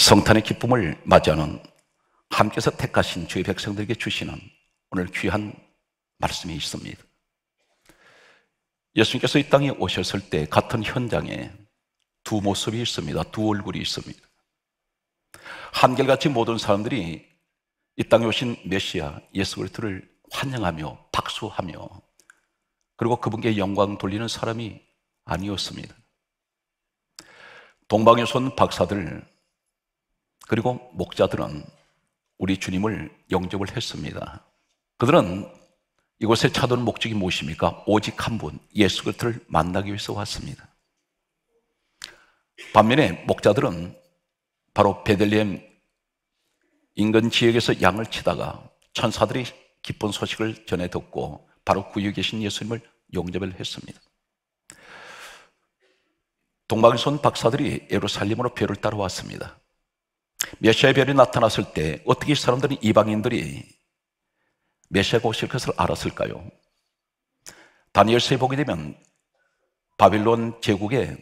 성탄의 기쁨을 맞이하는 함께서 택하신 주의 백성들에게 주시는 오늘 귀한 말씀이 있습니다. 예수님께서 이 땅에 오셨을 때 같은 현장에 두 모습이 있습니다. 두 얼굴이 있습니다. 한결같이 모든 사람들이 이 땅에 오신 메시아 예수 그리스도를 환영하며 박수하며 그리고 그분께 영광 돌리는 사람이 아니었습니다. 동방에서 온 박사들 그리고 목자들은 우리 주님을 영접을 했습니다. 그들은 이곳에 찾아온 목적이 무엇입니까? 오직 한 분, 예수 그리스도를 만나기 위해서 왔습니다. 반면에 목자들은 바로 베들레헴 인근 지역에서 양을 치다가 천사들이 기쁜 소식을 전해 듣고 바로 구유에 계신 예수님을 용접을 했습니다. 온 박사들이 예루살렘으로 별을 따라왔습니다. 메시아의 별이 나타났을 때 어떻게 사람들이 이방인들이 메시아가 오실 것을 알았을까요? 다니엘서에 보게 되면 바빌론 제국에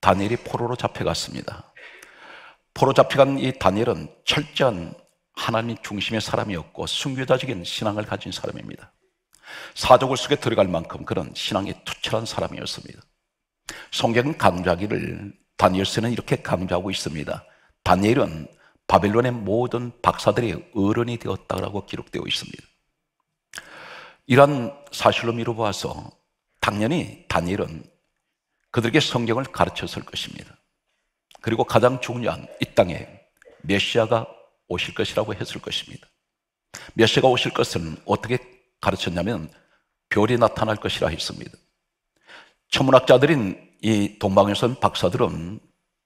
다니엘이 포로로 잡혀갔습니다. 포로 잡혀간 이 다니엘은 철저한 하나님 중심의 사람이었고 순교자적인 신앙을 가진 사람입니다. 사족을 속에 들어갈 만큼 그런 신앙이 투철한 사람이었습니다. 성경은 강조하기를 다니엘서는 이렇게 강조하고 있습니다. 다니엘은 바벨론의 모든 박사들의 어른이 되었다고 기록되어 있습니다. 이런 사실로 미루어서 당연히 다니엘은 그들에게 성경을 가르쳤을 것입니다. 그리고 가장 중요한 이 땅에 메시아가 오실 것이라고 했을 것입니다. 메시아가 오실 것은 어떻게 가르쳤냐면 별이 나타날 것이라 했습니다. 천문학자들인 이 동방에선 박사들은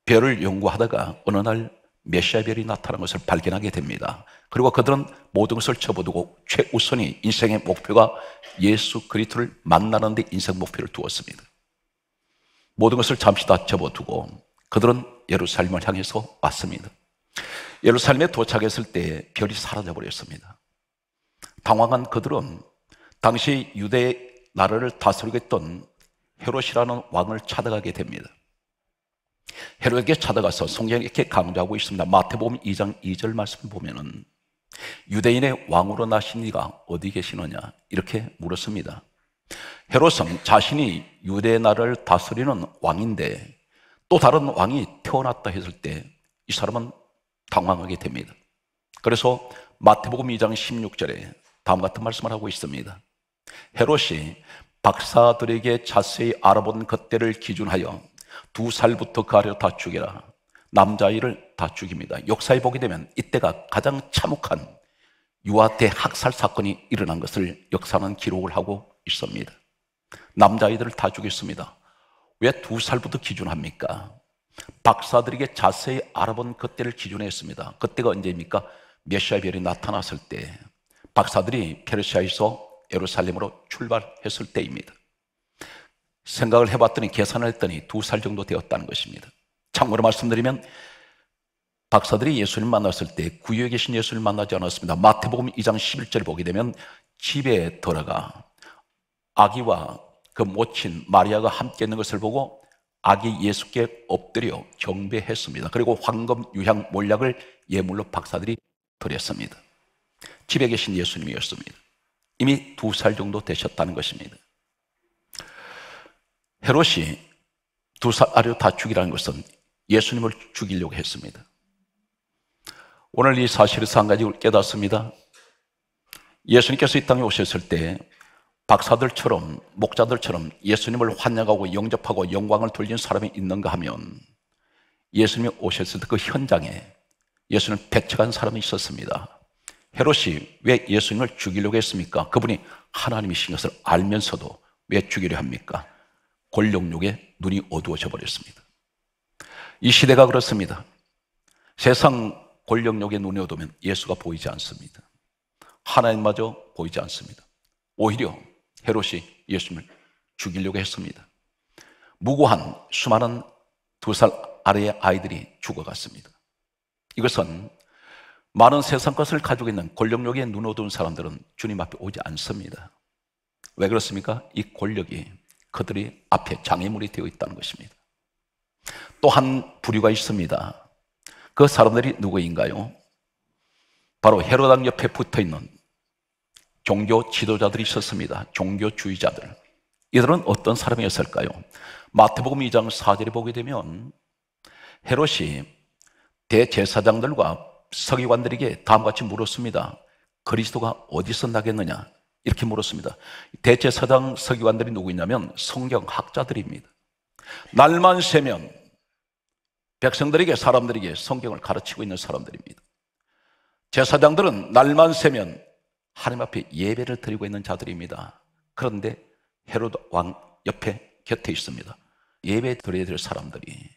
별을 연구하다가 어느 날 메시아 별이 나타난 것을 발견하게 됩니다. 그리고 그들은 모든 것을 접어두고 최우선이 인생의 목표가 예수 그리스도를 만나는 데 인생 목표를 두었습니다. 모든 것을 잠시 다 접어두고 그들은 예루살렘을 향해서 왔습니다. 예루살렘에 도착했을 때 별이 사라져 버렸습니다. 당황한 그들은 당시 유대 나라를 다스리고 있던 헤롯이라는 왕을 찾아가게 됩니다. 헤롯에게 찾아가서 성경에 이렇게 강조하고 있습니다. 마태복음 2장 2절 말씀 보면은 유대인의 왕으로 나신 이가 어디 계시느냐 이렇게 물었습니다. 헤롯은 자신이 유대 나라를 다스리는 왕인데 또 다른 왕이 태어났다 했을 때 이 사람은 당황하게 됩니다. 그래서 마태복음 2장 16절에 다음 같은 말씀을 하고 있습니다. 헤롯이 박사들에게 자세히 알아본 그때를 기준하여 두 살부터 가려 다 죽여라. 남자아이를 다 죽입니다. 역사에 보게 되면 이때가 가장 참혹한 유아대 학살 사건이 일어난 것을 역사는 기록을 하고 있습니다. 남자아이들을 다 죽였습니다. 왜 두 살부터 기준합니까? 박사들에게 자세히 알아본 그때를 기준했습니다. 그때가 언제입니까? 메시아 별이 나타났을 때 박사들이 페르시아에서 예루살렘으로 출발했을 때입니다. 생각을 해봤더니 계산을 했더니 두 살 정도 되었다는 것입니다. 참고로 말씀드리면 박사들이 예수님 만났을 때 구유에 계신 예수를 만나지 않았습니다. 마태복음 2장 11절 보게 되면 집에 들어가 아기와 그 모친 마리아가 함께 있는 것을 보고 아기 예수께 엎드려 경배했습니다. 그리고 황금 유향 몰약을 예물로 박사들이 드렸습니다. 집에 계신 예수님이었습니다. 이미 두 살 정도 되셨다는 것입니다. 헤롯이 두살 아래 다 죽이라는 것은 예수님을 죽이려고 했습니다. 오늘 이 사실에서 한 가지 깨닫습니다. 예수님께서 이 땅에 오셨을 때 박사들처럼 목자들처럼 예수님을 환영하고 영접하고 영광을 돌리는 사람이 있는가 하면 예수님이 오셨을 때 그 현장에 예수님을 배척한 사람이 있었습니다. 헤롯이 왜 예수님을 죽이려고 했습니까? 그분이 하나님이신 것을 알면서도 왜 죽이려 합니까? 권력욕에 눈이 어두워져 버렸습니다. 이 시대가 그렇습니다. 세상 권력욕에 눈이 어두우면 예수가 보이지 않습니다. 하나님마저 보이지 않습니다. 오히려 헤롯이 예수님을 죽이려고 했습니다. 무고한 수많은 두 살 아래의 아이들이 죽어갔습니다. 이것은 많은 세상 것을 가지고 있는 권력력에 눈 어두운 사람들은 주님 앞에 오지 않습니다. 왜 그렇습니까? 이 권력이 그들이 앞에 장애물이 되어 있다는 것입니다. 또한 부류가 있습니다. 그 사람들이 누구인가요? 바로 헤로당 옆에 붙어 있는 종교 지도자들이 있었습니다. 종교주의자들. 이들은 어떤 사람이었을까요? 마태복음 2장 4절에 보게 되면 헤롯이 대제사장들과 서기관들에게 다음과 같이 물었습니다. 그리스도가 어디서 나겠느냐? 이렇게 물었습니다. 대제사장 서기관들이 누구냐면 성경학자들입니다. 날만 새면 백성들에게 사람들에게 성경을 가르치고 있는 사람들입니다. 제사장들은 날만 새면 하나님 앞에 예배를 드리고 있는 자들입니다. 그런데 헤로드 왕 옆에 곁에 있습니다. 예배 드려야 될 사람들이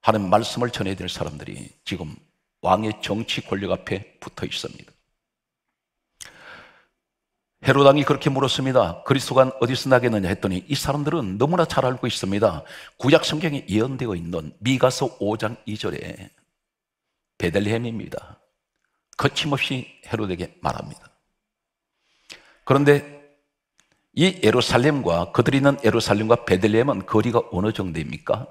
하나님 말씀을 전해야 될 사람들이 지금 왕의 정치 권력 앞에 붙어 있습니다. 헤로당이 그렇게 물었습니다. 그리스도가 어디서 나겠느냐 했더니 이 사람들은 너무나 잘 알고 있습니다. 구약 성경에 예언되어 있는 미가서 5장 2절에 베들레헴입니다. 거침없이 헤로에게 말합니다. 그런데 이 예루살렘과 그들이 있는 예루살렘과 베들레헴은 거리가 어느 정도입니까?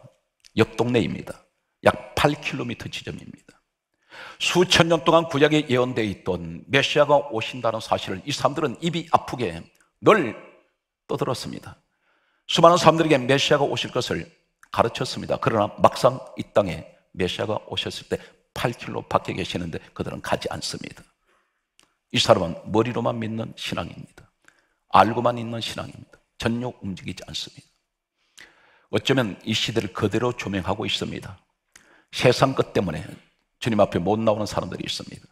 옆 동네입니다. 약 8km 지점입니다. 수천 년 동안 구약에 예언되어 있던 메시아가 오신다는 사실을 이 사람들은 입이 아프게 늘 떠들었습니다. 수많은 사람들에게 메시아가 오실 것을 가르쳤습니다. 그러나 막상 이 땅에 메시아가 오셨을 때 8km 밖에 계시는데 그들은 가지 않습니다. 이 사람은 머리로만 믿는 신앙입니다. 알고만 있는 신앙입니다. 전혀 움직이지 않습니다. 어쩌면 이 시대를 그대로 조명하고 있습니다. 세상 것 때문에 주님 앞에 못 나오는 사람들이 있습니다.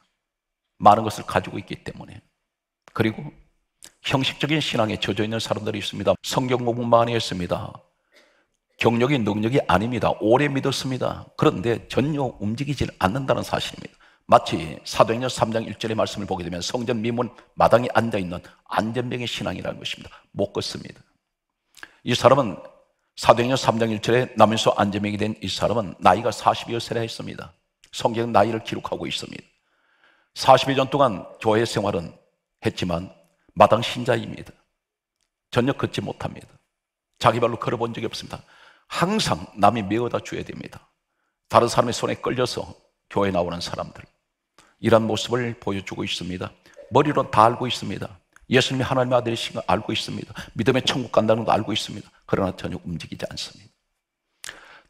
많은 것을 가지고 있기 때문에. 그리고 형식적인 신앙에 젖어 있는 사람들이 있습니다. 성경 공부 많이 했습니다. 경력이 능력이 아닙니다. 오래 믿었습니다. 그런데 전혀 움직이지 않는다는 사실입니다. 마치 사도행전 3장 1절의 말씀을 보게 되면 성전 미문 마당에 앉아 있는 안전병의 신앙이라는 것입니다. 못 걷습니다. 이 사람은 사도행전 3장 1절에 남인소 안전병이 된 이 사람은 나이가 40여 세라 했습니다. 성경 나이를 기록하고 있습니다. 40여 년 동안 교회 생활은 했지만 마당 신자입니다. 전혀 걷지 못합니다. 자기 발로 걸어본 적이 없습니다. 항상 남이 메어다 줘야 됩니다. 다른 사람의 손에 끌려서 교회 나오는 사람들. 이런 모습을 보여주고 있습니다. 머리로 다 알고 있습니다. 예수님이 하나님의 아들이신 걸 알고 있습니다. 믿음의 천국 간다는 것도 알고 있습니다. 그러나 전혀 움직이지 않습니다.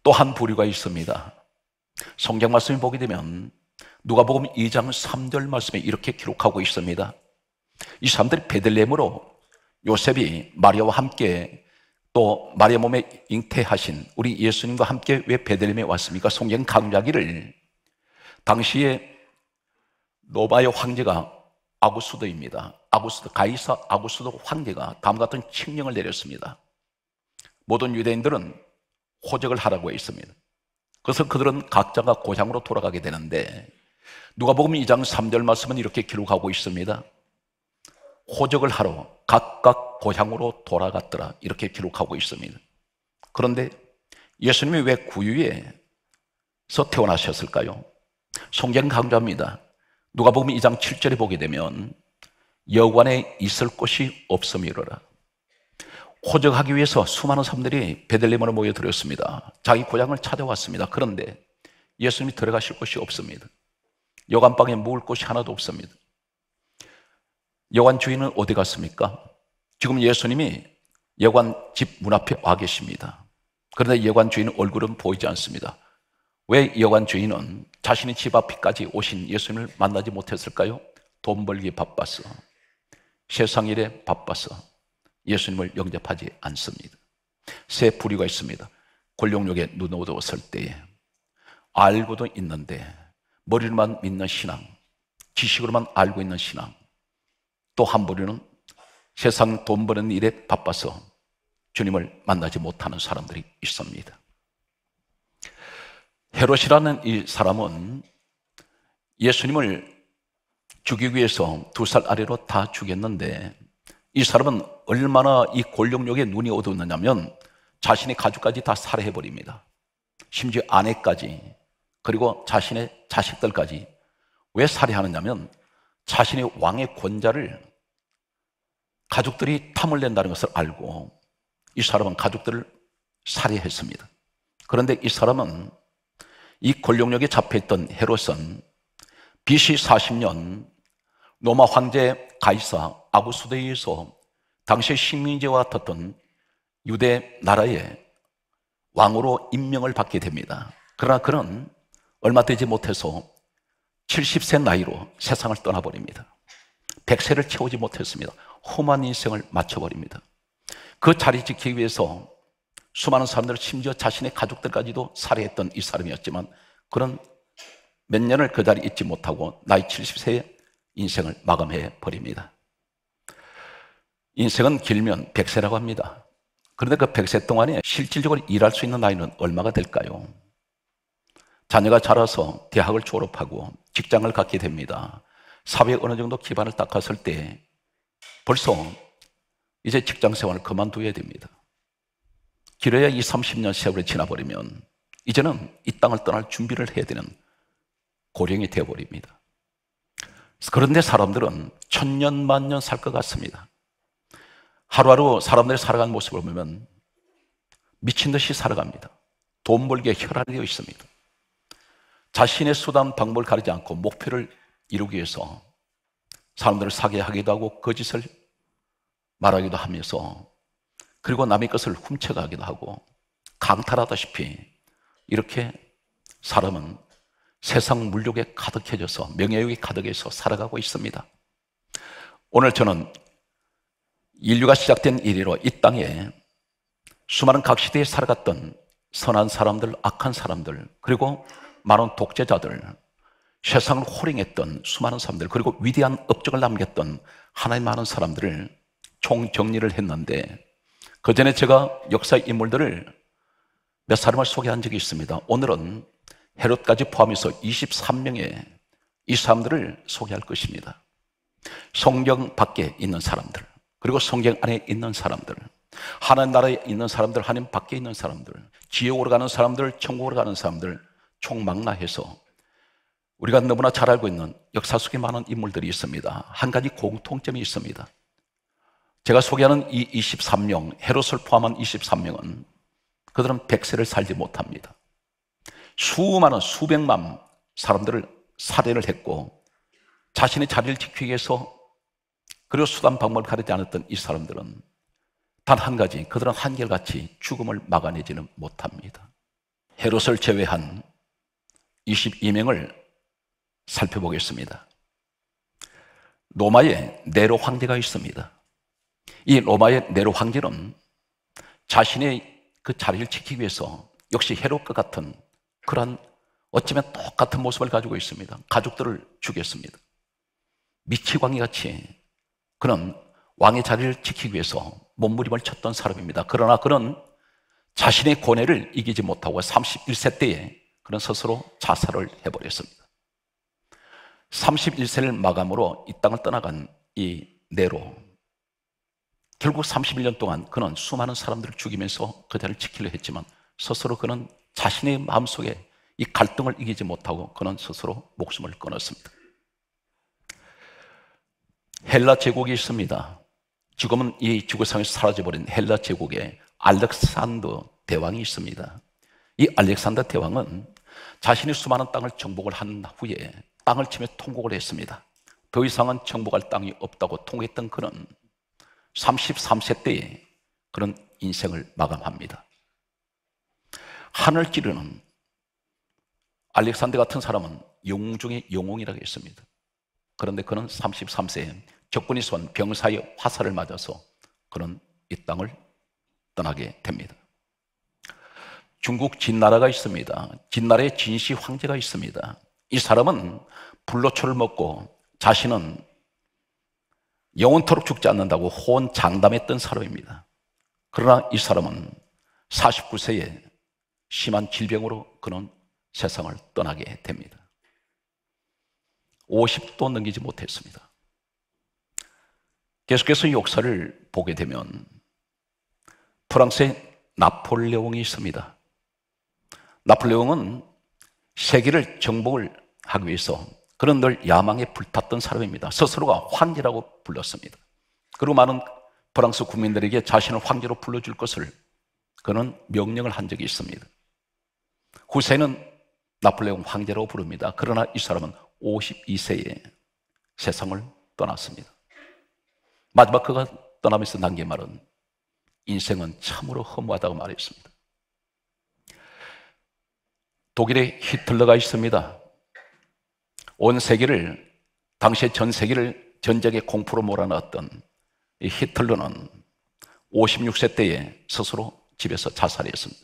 또 한 부류가 있습니다. 성경 말씀을 보게 되면 누가복음 2장 3절 말씀에 이렇게 기록하고 있습니다. 이 사람들이 베들레헴으로 요셉이 마리아와 함께 또 마리아 몸에 잉태하신 우리 예수님과 함께 왜 베들레헴에 왔습니까? 성경 강좌기를 당시에 노바의 황제가 아구스도입니다. 아구스도 가이사 아구스도 황제가 다음 같은 칙령을 내렸습니다. 모든 유대인들은 호적을 하라고 했습니다. 그래서 그들은 각자가 고향으로 돌아가게 되는데 누가 보면 2장 3절 말씀은 이렇게 기록하고 있습니다. 호적을 하러 각각 고향으로 돌아갔더라 이렇게 기록하고 있습니다. 그런데 예수님이 왜 구유에서 태어나셨을까요? 성경 강조합니다. 누가 보면 2장 7절에 보게 되면 여관에 있을 곳이 없음이로라. 호적하기 위해서 수많은 사람들이 베들레헴으로 모여들었습니다. 자기 고향을 찾아왔습니다. 그런데 예수님이 들어가실 곳이 없습니다. 여관방에 묵을 곳이 하나도 없습니다. 여관 주인은 어디 갔습니까? 지금 예수님이 여관 집 문 앞에 와 계십니다. 그런데 여관 주인 얼굴은 보이지 않습니다. 왜 여관 주인은 자신의 집 앞까지 오신 예수님을 만나지 못했을까요? 돈 벌기 바빠서 세상 일에 바빠서 예수님을 영접하지 않습니다. 세 부류가 있습니다. 권력욕에 눈 어두웠을 때에 알고도 있는데 머리로만 믿는 신앙, 지식으로만 알고 있는 신앙. 또 한 부류는 세상 돈 버는 일에 바빠서 주님을 만나지 못하는 사람들이 있습니다. 헤롯이라는 이 사람은 예수님을 죽이기 위해서 두 살 아래로 다 죽였는데 이 사람은 얼마나 이 권력욕에 눈이 어두웠느냐면 자신의 가족까지 다 살해해버립니다. 심지어 아내까지 그리고 자신의 자식들까지 왜 살해하느냐면 자신의 왕의 권자를 가족들이 탐을 낸다는 것을 알고 이 사람은 가족들을 살해했습니다. 그런데 이 사람은 이 권력력에 잡혀있던 헤롯은 BC 40년 로마 황제 가이사 아구수대에서 당시 식민지와 같았던 유대 나라의 왕으로 임명을 받게 됩니다. 그러나 그는 얼마 되지 못해서 70세 나이로 세상을 떠나버립니다. 100세를 채우지 못했습니다. 험한 인생을 마쳐버립니다. 그 자리 지키기 위해서 수많은 사람들을 심지어 자신의 가족들까지도 살해했던 이 사람이었지만 그런 몇 년을 그 자리에 있지 못하고 나이 70세에 인생을 마감해 버립니다. 인생은 길면 100세라고 합니다. 그런데 그 100세 동안에 실질적으로 일할 수 있는 나이는 얼마가 될까요? 자녀가 자라서 대학을 졸업하고 직장을 갖게 됩니다. 사회에 어느 정도 기반을 닦았을 때 벌써 이제 직장 생활을 그만둬야 됩니다. 길어야 2, 30년 세월이 지나버리면 이제는 이 땅을 떠날 준비를 해야 되는 고령이 되어버립니다. 그런데 사람들은 천년, 만년 살 것 같습니다. 하루하루 사람들이 살아가는 모습을 보면 미친 듯이 살아갑니다. 돈 벌기에 혈안되어 있습니다. 자신의 수단, 방법을 가리지 않고 목표를 이루기 위해서 사람들을 사게 하기도 하고 거짓을 말하기도 하면서 그리고 남의 것을 훔쳐가기도 하고 강탈하다시피 이렇게 사람은 세상 물욕에 가득해져서 명예욕이 가득해서 살아가고 있습니다. 오늘 저는 인류가 시작된 이래로 이 땅에 수많은 각 시대에 살아갔던 선한 사람들, 악한 사람들, 그리고 많은 독재자들, 세상을 호령했던 수많은 사람들, 그리고 위대한 업적을 남겼던 하나님 많은 사람들을 총 정리를 했는데, 그 전에 제가 역사 인물들을 몇 사람을 소개한 적이 있습니다. 오늘은 헤롯까지 포함해서 23명의 이 사람들을 소개할 것입니다. 성경 밖에 있는 사람들, 그리고 성경 안에 있는 사람들, 하나님 나라에 있는 사람들, 하나님 밖에 있는 사람들, 지옥으로 가는 사람들, 천국으로 가는 사람들, 총망라해서 우리가 너무나 잘 알고 있는 역사 속에 많은 인물들이 있습니다. 한 가지 공통점이 있습니다. 제가 소개하는 이 23명, 헤롯을 포함한 23명은 그들은 100세를 살지 못합니다. 수많은 수백만 사람들을 살해를 했고 자신의 자리를 지키기 위해서 그리고 수단 방법을 가리지 않았던 이 사람들은 단 한 가지 그들은 한결같이 죽음을 막아내지는 못합니다. 헤롯을 제외한 22명을 살펴보겠습니다. 로마에 네로 황제가 있습니다. 이 로마의 네로 황제는 자신의 그 자리를 지키기 위해서 역시 헤롯과 같은 그런 어쩌면 똑같은 모습을 가지고 있습니다. 가족들을 죽였습니다. 미치광이 같이 그는 왕의 자리를 지키기 위해서 몸부림을 쳤던 사람입니다. 그러나 그는 자신의 고뇌를 이기지 못하고 31세 때에 그는 스스로 자살을 해버렸습니다. 31세를 마감으로 이 땅을 떠나간 이 네로 결국 31년 동안 그는 수많은 사람들을 죽이면서 그 자리를 지키려 했지만 스스로 그는 자신의 마음속에 이 갈등을 이기지 못하고 그는 스스로 목숨을 끊었습니다. 헬라 제국이 있습니다. 지금은 이 지구상에서 사라져버린 헬라 제국에 알렉산더 대왕이 있습니다. 이 알렉산더 대왕은 자신이 수많은 땅을 정복을 한 후에 땅을 치며 통곡을 했습니다. 더 이상은 정복할 땅이 없다고 통했던 그는 33세 때에 그런 인생을 마감합니다. 하늘 찌르는 알렉산더 같은 사람은 영웅 중에 영웅이라고 했습니다. 그런데 그는 33세에 적군이 쏜 병사의 화살을 맞아서 그는 이 땅을 떠나게 됩니다. 중국 진나라가 있습니다. 진나라의 진시 황제가 있습니다. 이 사람은 불로초를 먹고 자신은 영원토록 죽지 않는다고 호언 장담했던 사람입니다. 그러나 이 사람은 49세에 심한 질병으로 그는 세상을 떠나게 됩니다. 50도 넘기지 못했습니다. 계속해서 역사를 보게 되면 프랑스의 나폴레옹이 있습니다. 나폴레옹은 세계를 정복을 하기 위해서 그런 늘 야망에 불탔던 사람입니다. 스스로가 황제라고 불렀습니다. 그리고 많은 프랑스 국민들에게 자신을 황제로 불러줄 것을 그는 명령을 한 적이 있습니다. 후세는 나폴레옹 황제라고 부릅니다. 그러나 이 사람은 52세에 세상을 떠났습니다. 마지막 그가 떠나면서 남긴 말은 인생은 참으로 허무하다고 말했습니다. 독일에 히틀러가 있습니다. 온 세계를, 당시에 전 세계를 전쟁의 공포로 몰아넣었던 이 히틀러는 56세 때에 스스로 집에서 자살했습니다.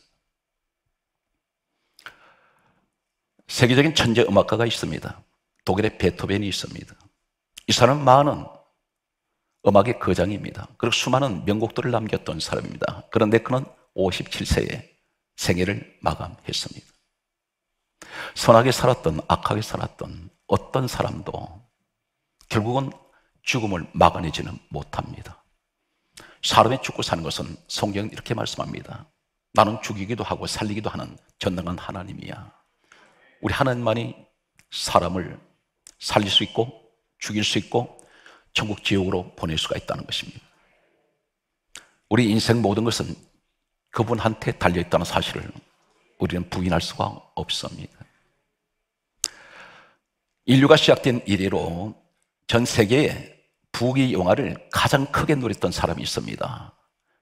세계적인 천재 음악가가 있습니다. 독일의 베토벤이 있습니다. 이 사람은 많은 음악의 거장입니다. 그리고 수많은 명곡들을 남겼던 사람입니다. 그런데 그는 57세에 생애를 마감했습니다. 선하게 살았던, 악하게 살았던 어떤 사람도 결국은 죽음을 막아내지는 못합니다. 사람의 죽고 사는 것은 성경은 이렇게 말씀합니다. 나는 죽이기도 하고 살리기도 하는 전능한 하나님이야. 우리 하나님만이 사람을 살릴 수 있고 죽일 수 있고 천국 지옥으로 보낼 수가 있다는 것입니다. 우리 인생 모든 것은 그분한테 달려 있다는 사실을 우리는 부인할 수가 없습니다. 인류가 시작된 이래로 전 세계에 부귀 영화를 가장 크게 누렸던 사람이 있습니다.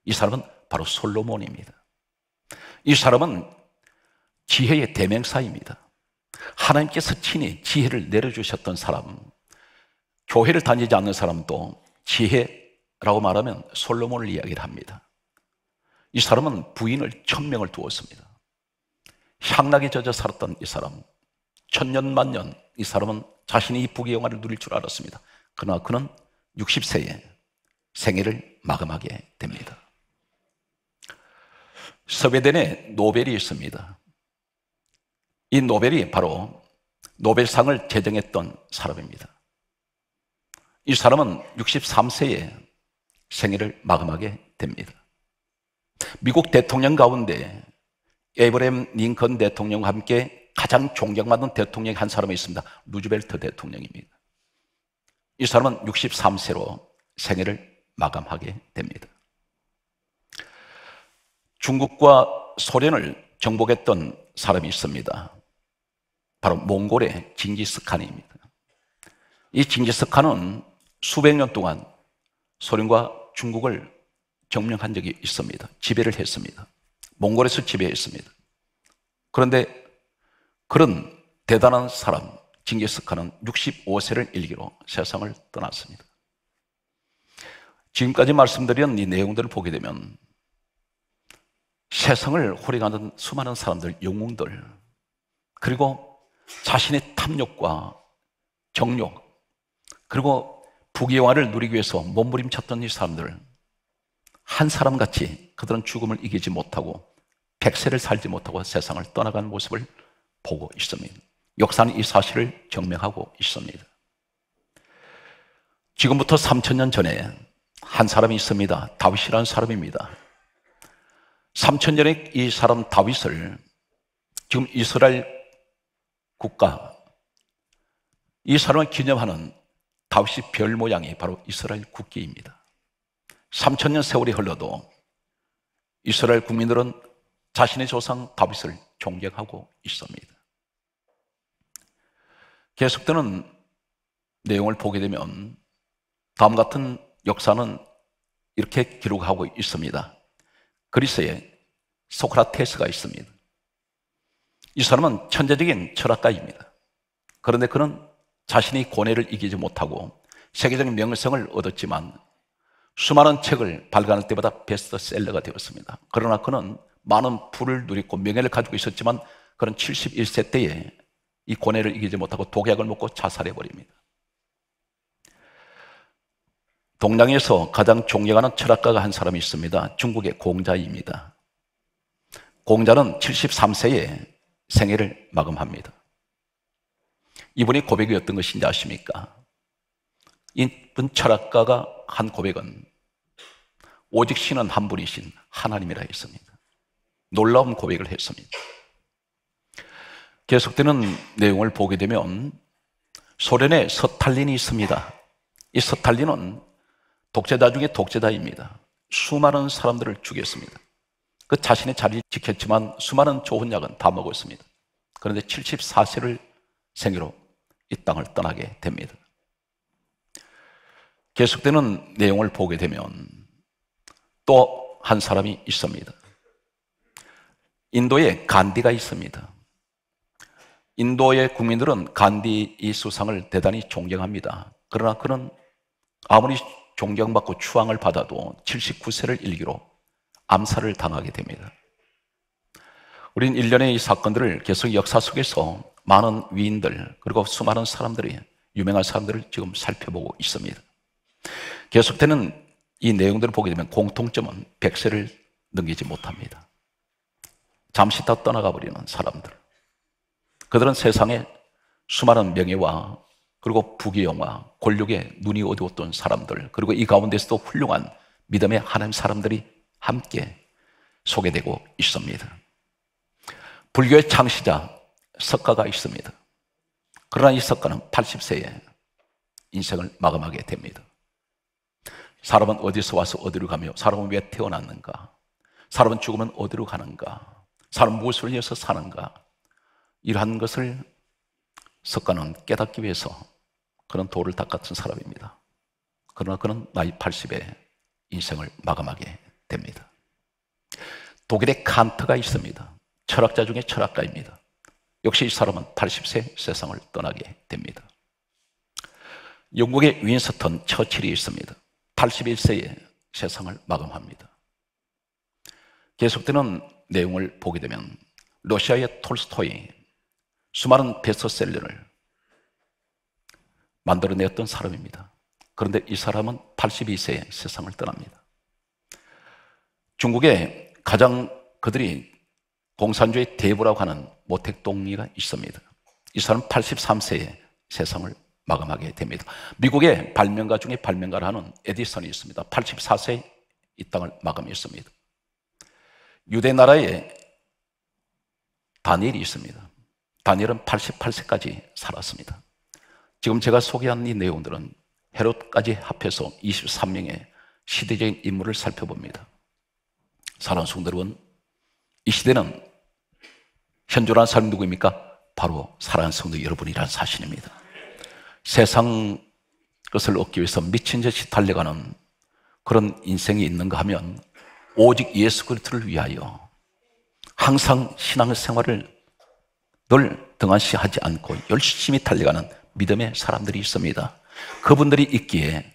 이 사람은 바로 솔로몬입니다. 이 사람은 지혜의 대명사입니다. 하나님께서 친히 지혜를 내려주셨던 사람, 교회를 다니지 않는 사람도 지혜라고 말하면 솔로몬을 이야기를 합니다. 이 사람은 부인을 천명을 두었습니다. 향락에 젖어 살았던 이 사람, 천년 만년 이 사람은 자신이 이 부귀 영화를 누릴 줄 알았습니다. 그러나 그는 60세에 생애를 마감하게 됩니다. 스웨덴에 노벨이 있습니다. 이 노벨이 바로 노벨상을 제정했던 사람입니다. 이 사람은 63세에 생애를 마감하게 됩니다. 미국 대통령 가운데 에브렘 링컨 대통령과 함께 가장 존경받는 대통령이 한 사람이 있습니다. 루즈벨트 대통령입니다. 이 사람은 63세로 생애를 마감하게 됩니다. 중국과 소련을 정복했던 사람이 있습니다. 바로 몽골의 징기스칸입니다. 이 징기스칸은 수백 년 동안 소련과 중국을 점령한 적이 있습니다. 지배를 했습니다. 몽골에서 지배했습니다. 그런데 그런 대단한 사람, 징기스칸은 65세를 일기로 세상을 떠났습니다. 지금까지 말씀드린 이 내용들을 보게 되면 세상을 호령하는 수많은 사람들, 영웅들, 그리고 자신의 탐욕과 정욕, 그리고 부귀영화를 누리기 위해서 몸부림쳤던 이 사람들, 한 사람같이 그들은 죽음을 이기지 못하고 백세를 살지 못하고 세상을 떠나간 모습을 보고 있습니다. 역사는 이 사실을 증명하고 있습니다. 지금부터 3천년 전에 한 사람이 있습니다. 다윗이라는 사람입니다. 3천년의 이 사람 다윗을 지금 이스라엘 국가 이 사람을 기념하는 다윗이 별 모양이 바로 이스라엘 국기입니다. 3천년 세월이 흘러도 이스라엘 국민들은 자신의 조상 다윗을 존경하고 있습니다. 계속되는 내용을 보게 되면 다음 같은 역사는 이렇게 기록하고 있습니다. 그리스에 소크라테스가 있습니다. 이 사람은 천재적인 철학가입니다. 그런데 그는 자신이 고뇌를 이기지 못하고 세계적인 명성을 얻었지만 수많은 책을 발간할 때마다 베스트셀러가 되었습니다. 그러나 그는 많은 부를 누리고 명예를 가지고 있었지만 그는 71세 때에 이 고뇌를 이기지 못하고 독약을 먹고 자살해 버립니다. 동양에서 가장 존경하는 철학가가 한 사람이 있습니다. 중국의 공자입니다. 공자는 73세에 생애를 마감합니다. 이분이 고백이 어떤 것인지 아십니까? 이분 철학가가 한 고백은 오직 신은 한 분이신 하나님이라 했습니다. 놀라운 고백을 했습니다. 계속되는 내용을 보게 되면 소련에 서탈린이 있습니다. 이 서탈린은 독재자 중에 독재자입니다. 수많은 사람들을 죽였습니다. 그 자신의 자리를 지켰지만 수많은 좋은 약은 다 먹었습니다. 그런데 74세를 생애로 이 땅을 떠나게 됩니다. 계속되는 내용을 보게 되면 또 한 사람이 있습니다. 인도에 간디가 있습니다. 인도의 국민들은 간디 이 수상을 대단히 존경합니다. 그러나 그는 아무리 존경받고 추앙을 받아도 79세를 일기로 암살을 당하게 됩니다. 우린 일련의 이 사건들을 계속 역사 속에서 많은 위인들 그리고 수많은 사람들이 유명한 사람들을 지금 살펴보고 있습니다. 계속되는 이 내용들을 보게 되면 공통점은 백세를 넘기지 못합니다. 잠시 다 떠나가 버리는 사람들. 그들은 세상에 수많은 명예와 그리고 부귀영화, 권력에 눈이 어두웠던 사람들, 그리고 이 가운데서도 훌륭한 믿음의 하나님 사람들이 함께 소개되고 있습니다. 불교의 창시자 석가가 있습니다. 그러나 이 석가는 80세에 인생을 마감하게 됩니다. 사람은 어디서 와서 어디로 가며 사람은 왜 태어났는가? 사람은 죽으면 어디로 가는가? 사람은 무엇을 위해서 사는가? 이러한 것을 석가는 깨닫기 위해서 그런 도를 닦았던 사람입니다. 그러나 그는 나이 80에 인생을 마감하게 됩니다. 독일의 칸트가 있습니다. 철학자 중에 철학가입니다. 역시 이 사람은 80세 세상을 떠나게 됩니다. 영국의 윈스턴 처칠이 있습니다. 81세에 세상을 마감합니다. 계속되는 내용을 보게 되면 러시아의 톨스토이 수많은 베스트셀러를 만들어냈던 사람입니다. 그런데 이 사람은 82세에 세상을 떠납니다. 중국에 가장 그들이 공산주의 대부라고 하는 모택동리가 있습니다. 이 사람 83세에 세상을 마감하게 됩니다. 미국의 발명가 중에 발명가를 하는 에디슨이 있습니다. 84세 이 땅을 마감했습니다. 유대 나라에 다니엘이 있습니다. 다니엘은 88세까지 살았습니다. 지금 제가 소개한 이 내용들은 헤롯까지 합해서 23명의 시대적인 인물을 살펴봅니다. 사랑하는 성들은 이 시대는 현존한 사람 누구입니까? 바로 사랑하는 성도 여러분이라는 사실입니다. 세상 것을 얻기 위해서 미친 듯이 달려가는 그런 인생이 있는가 하면 오직 예수 그리스도를 위하여 항상 신앙생활을 늘 등한시 하지 않고 열심히 달려가는 믿음의 사람들이 있습니다. 그분들이 있기에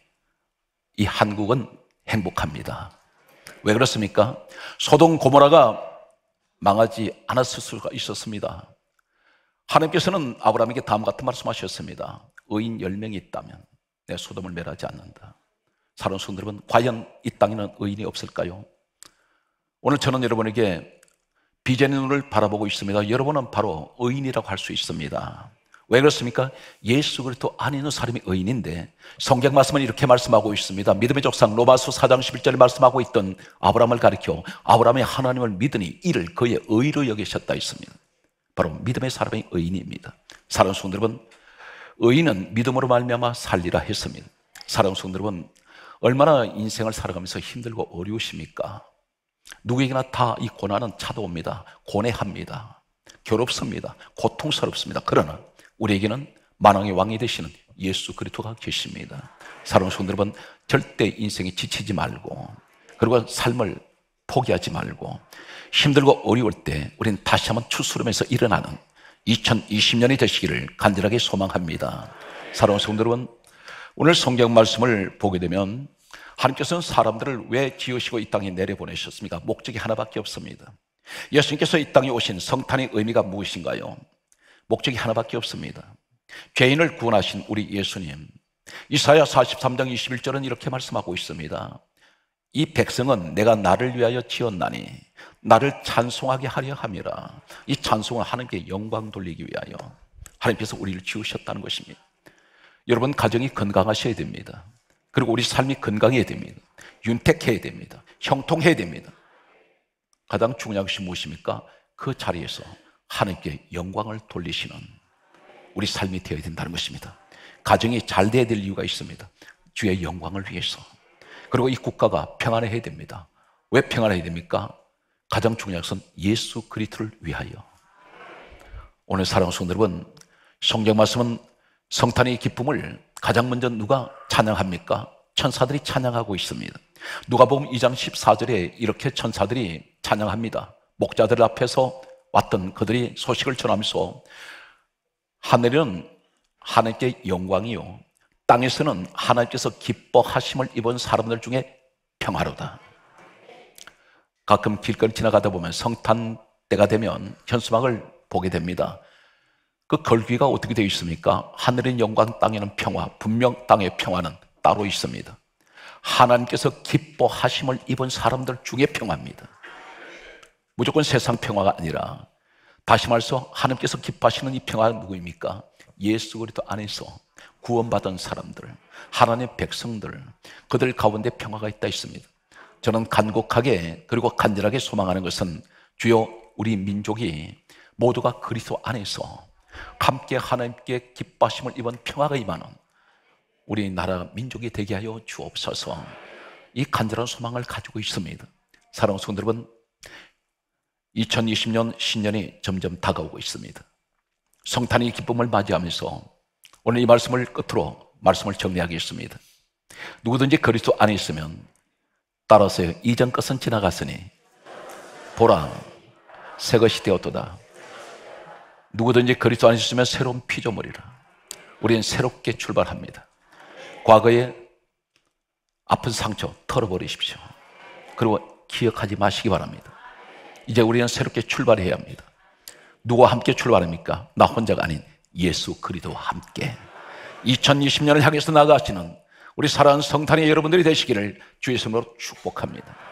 이 한국은 행복합니다. 왜 그렇습니까? 소동 고모라가 망하지 않았을 수가 있었습니다. 하나님께서는 아브라함에게 다음 같은 말씀하셨습니다. 의인 10명이 있다면 내 소돔을 멸하지 않는다. 사는 성들은 과연 이 땅에는 의인이 없을까요? 오늘 저는 여러분에게 비전의 눈을 바라보고 있습니다. 여러분은 바로 의인이라고 할 수 있습니다. 왜 그렇습니까? 예수 그리스도 안에 있는 사람이 의인인데 성경 말씀은 이렇게 말씀하고 있습니다. 믿음의 족상 로마서 4장 11절에 말씀하고 있던 아브라함을 가리켜 아브라함이 하나님을 믿으니 이를 그의 의로 여기셨다 있습니다. 바로 믿음의 사람이 의인입니다. 사랑하는 성도 여러분, 의인은 믿음으로 말미암아 살리라 했습니다. 사랑하는 성도 여러분, 얼마나 인생을 살아가면서 힘들고 어려우십니까? 누구에게나 다 이 고난은 찾아옵니다. 고뇌합니다. 괴롭습니다. 고통스럽습니다. 그러나 우리에게는 만왕의 왕이 되시는 예수 그리스도가 계십니다. 사랑하는 성도 여러분, 절대 인생에 지치지 말고 그리고 삶을 포기하지 말고 힘들고 어려울 때 우리는 다시 한번 추스르면서 일어나는 2020년이 되시기를 간절하게 소망합니다. 사랑하는 성도 여러분, 오늘 성경 말씀을 보게 되면 하나님께서는 사람들을 왜 지으시고 이 땅에 내려보내셨습니까? 목적이 하나밖에 없습니다. 예수님께서 이 땅에 오신 성탄의 의미가 무엇인가요? 목적이 하나밖에 없습니다. 죄인을 구원하신 우리 예수님. 이사야 43장 21절은 이렇게 말씀하고 있습니다. 이 백성은 내가 나를 위하여 지었나니 나를 찬송하게 하려 함이라. 이 찬송은 하나님께 영광 돌리기 위하여 하나님께서 우리를 지으셨다는 것입니다. 여러분 가정이 건강하셔야 됩니다. 그리고 우리 삶이 건강해야 됩니다. 윤택해야 됩니다. 형통해야 됩니다. 가장 중요한 것이 무엇입니까? 그 자리에서 하나님께 영광을 돌리시는 우리 삶이 되어야 된다는 것입니다. 가정이 잘 돼야 될 이유가 있습니다. 주의 영광을 위해서. 그리고 이 국가가 평안해야 됩니다. 왜 평안해야 됩니까? 가장 중요한 것은 예수 그리스도를 위하여. 오늘 사랑하는 성도 여러분, 성경 말씀은 성탄의 기쁨을 가장 먼저 누가 찬양합니까? 천사들이 찬양하고 있습니다. 누가 보면 2장 14절에 이렇게 천사들이 찬양합니다. 목자들 앞에서 왔던 그들이 소식을 전하면서 하늘은 하나님께 영광이요. 땅에서는 하나님께서 기뻐하심을 입은 사람들 중에 평화로다. 가끔 길거리 지나가다 보면 성탄 때가 되면 현수막을 보게 됩니다. 그 걸귀가 어떻게 되어 있습니까? 하늘은 영광, 땅에는 평화. 분명 땅의 평화는 따로 있습니다. 하나님께서 기뻐하심을 입은 사람들 중에 평화입니다. 무조건 세상 평화가 아니라 다시 말해서 하나님께서 기뻐하시는 이 평화는 누구입니까? 예수 그리스도 안에서 구원받은 사람들, 하나님의 백성들, 그들 가운데 평화가 있다 있습니다. 저는 간곡하게 그리고 간절하게 소망하는 것은 주요 우리 민족이 모두가 그리스도 안에서 함께 하나님께 기뻐하심을 입은 평화가 임하는 우리나라 민족이 되게 하여 주옵소서. 이 간절한 소망을 가지고 있습니다. 사랑하는 성도 여러분, 2020년 신년이 점점 다가오고 있습니다. 성탄의 기쁨을 맞이하면서 오늘 이 말씀을 끝으로 말씀을 정리하겠습니다. 누구든지 그리스도 안에 있으면 따라서요. 이전 것은 지나갔으니 보라 새 것이 되었도다. 누구든지 그리스도 안에 있으면 새로운 피조물이라. 우리는 새롭게 출발합니다. 과거의 아픈 상처 털어버리십시오. 그리고 기억하지 마시기 바랍니다. 이제 우리는 새롭게 출발해야 합니다. 누구와 함께 출발합니까? 나 혼자가 아닌 예수 그리스도와 함께 2020년을 향해서 나가시는 우리 사랑하는 성탄의 여러분들이 되시기를 주의 이름으로 축복합니다.